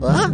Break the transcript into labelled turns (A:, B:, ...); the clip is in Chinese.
A: 啊！